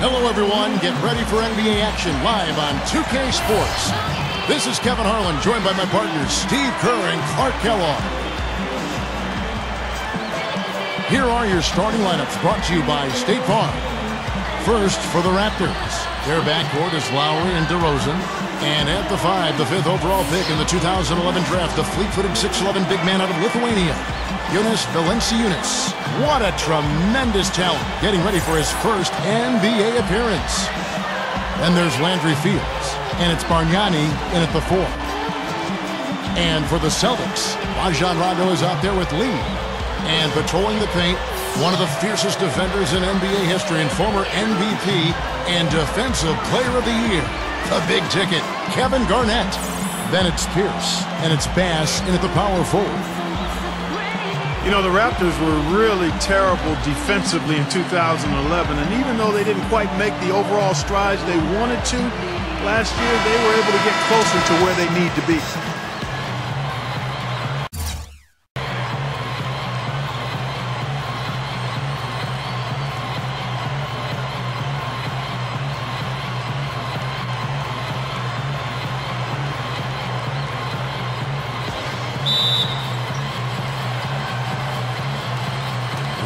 Hello, everyone. Get ready for NBA action live on 2K Sports. This is Kevin Harlan, joined by my partners Steve Kerr and Clark Kellogg. Here are your starting lineups brought to you by State Farm. First for the Raptors. Their backcourt is Lowry and DeRozan. And at the five, the fifth overall pick in the 2011 draft, the fleet-footed 6'11 big man out of Lithuania, Jonas Valanciunas. What a tremendous talent, getting ready for his first NBA appearance. Then there's Landry Fields, and it's Bargnani in at the four. And for the Celtics, Rajon Rondo is out there with Lee. And patrolling the paint, one of the fiercest defenders in NBA history and former MVP and Defensive Player of the Year, the big ticket, Kevin Garnett. Then it's Pierce, and it's Bass in at the power forward. You know, the Raptors were really terrible defensively in 2011, and even though they didn't quite make the overall strides they wanted to last year, they were able to get closer to where they need to be.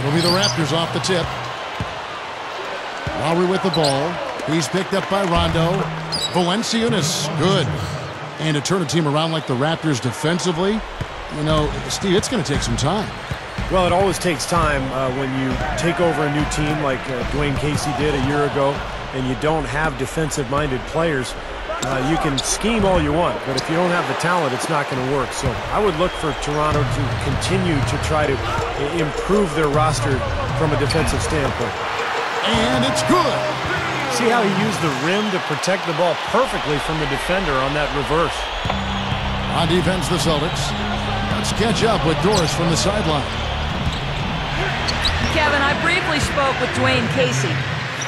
It'll be the Raptors off the tip. Lowry with the ball. He's picked up by Rondo. Valanciunas, good. And to turn a team around like the Raptors defensively, you know, Steve, it's going to take some time. Well, it always takes time uh, when you take over a new team like uh, Dwane Casey did a year ago, and you don't have defensive-minded players. Uh, you can scheme all you want, but if you don't have the talent, it's not going to work. So I would look for Toronto to continue to try to improve their roster from a defensive standpoint. And it's good. See how he used the rim to protect the ball perfectly from the defender on that reverse. On defense, the Celtics. Let's catch up with Doris from the sideline. Kevin, I briefly spoke with Dwane Casey.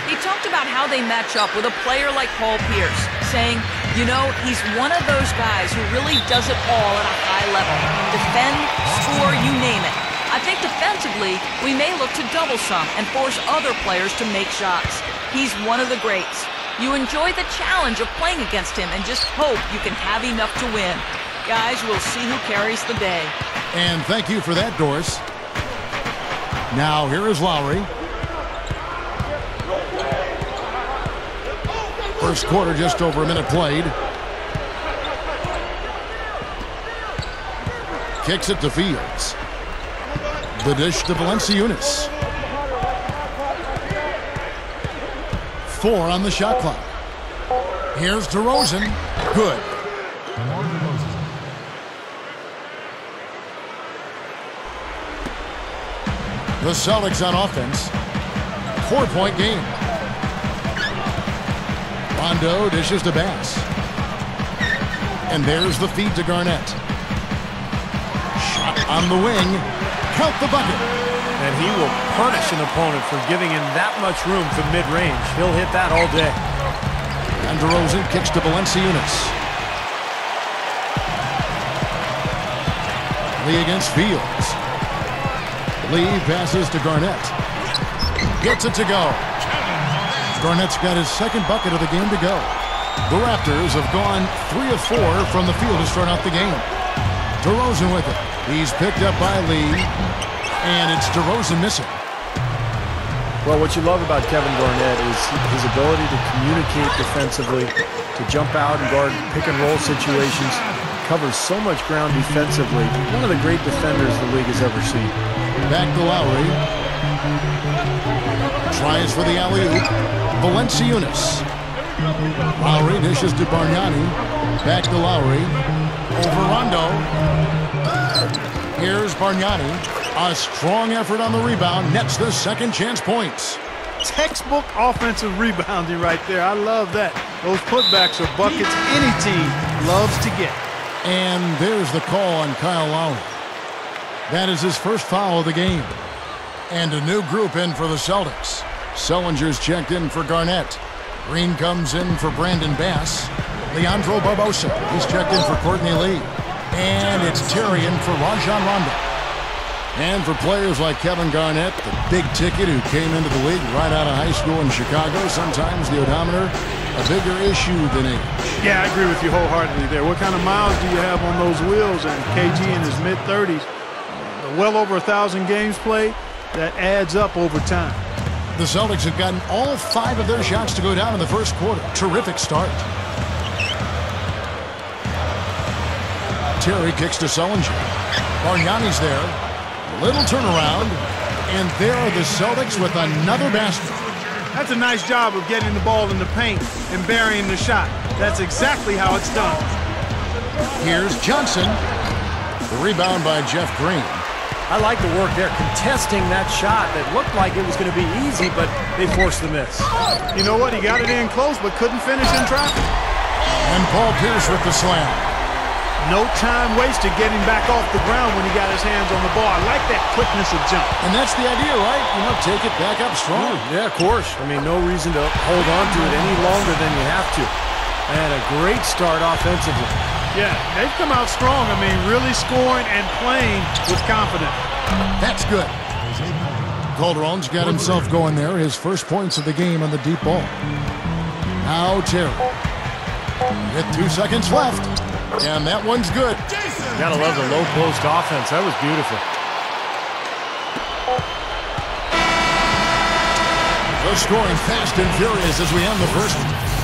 He talked about how they match up with a player like Paul Pierce, saying, you know, he's one of those guys who really does it all at a high level. Defend, score, you name it. I think defensively, we may look to double some and force other players to make shots. He's one of the greats. You enjoy the challenge of playing against him and just hope you can have enough to win. Guys, we'll see who carries the day. And thank you for that, Doris. Now, here is Lowry. First quarter, just over a minute played. Kicks it to Fields. The dish to Valanciunas. Four on the shot clock. Here's DeRozan. Good. The Celtics on offense. Four-point game. Rondo dishes to Bass. And there's the feed to Garnett. Shot on the wing. Count the bucket. And he will punish an opponent for giving him that much room from mid-range. He'll hit that all day. And DeRozan kicks to Valanciunas. Lee against Fields. Lee passes to Garnett. Gets it to go. Garnett's got his second bucket of the game to go. The Raptors have gone three of four from the field to start out the game. DeRozan with it. He's picked up by Lee. And it's DeRozan missing. Well, what you love about Kevin Garnett is his ability to communicate defensively, to jump out and guard pick and roll situations, covers so much ground defensively. One of the great defenders the league has ever seen. Back to Lowry. Tries for the alley-oop. Valanciunas. Lowry dishes to Bargnani. Back to Lowry. Over Rondo. Here's Bargnani. A strong effort on the rebound. Nets the second chance points. Textbook offensive rebounding right there. I love that. Those putbacks are buckets any team loves to get. And there's the call on Kyle Lowry. That is his first foul of the game. And a new group in for the Celtics. Sullinger's checked in for Garnett. Green comes in for Brandon Bass. Leandro Barbosa. He's checked in for Courtney Lee. And it's in for Rajon Rondo. And for players like Kevin Garnett, the big ticket who came into the league right out of high school in Chicago, sometimes the odometer a bigger issue than age. Yeah, I agree with you wholeheartedly there. What kind of miles do you have on those wheels? And KG in his mid-30s, well over a thousand games played, that adds up over time. The Celtics have gotten all five of their shots to go down in the first quarter. Terrific start. Terry kicks to Sullinger. Bargnani's there. Little turnaround. And there are the Celtics with another basket. That's a nice job of getting the ball in the paint and burying the shot. That's exactly how it's done. Here's Johnson. The rebound by Jeff Green. I like the work there, contesting that shot that looked like it was going to be easy, but they forced the miss. You know what? He got it in close, but couldn't finish in traffic. And Paul Pierce with the slam. No time wasted getting back off the ground when he got his hands on the ball. I like that quickness of jump. And that's the idea, right? You know, take it back up strong. Yeah, of course. I mean, no reason to hold on to it any longer than you have to. And a great start offensively. Yeah, they've come out strong. I mean, really scoring and playing with confidence. That's good. Calderon's got himself going there. His first points of the game on the deep ball. Now Terry. With two seconds left. And that one's good. Gotta love the low post offense. That was beautiful. The scoring fast and furious as we end the first.